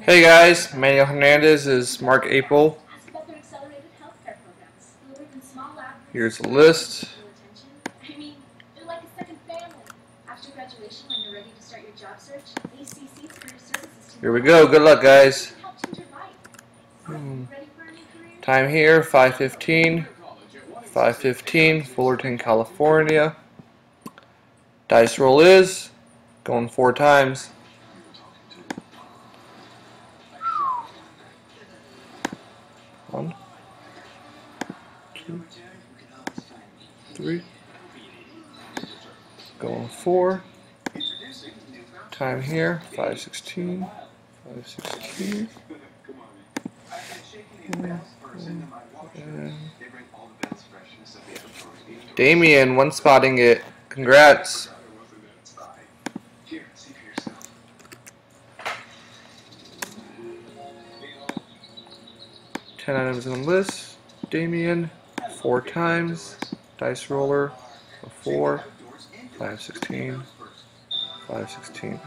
Hey guys, Manuel Hernandez is Mark Appel. Here's list. A family. After graduation, when you're ready to start your job search, Here we go. Good luck, guys. Hmm. Time here 5:15. 5:15, Fullerton, California. Dice roll is going four times. One, two, three. Going four. Time here 5:16. 5:16. Damien, one spotting it. Congrats. Ten items on the list. Damien, four times. Dice roller, a four. Five sixteen. Five sixteen.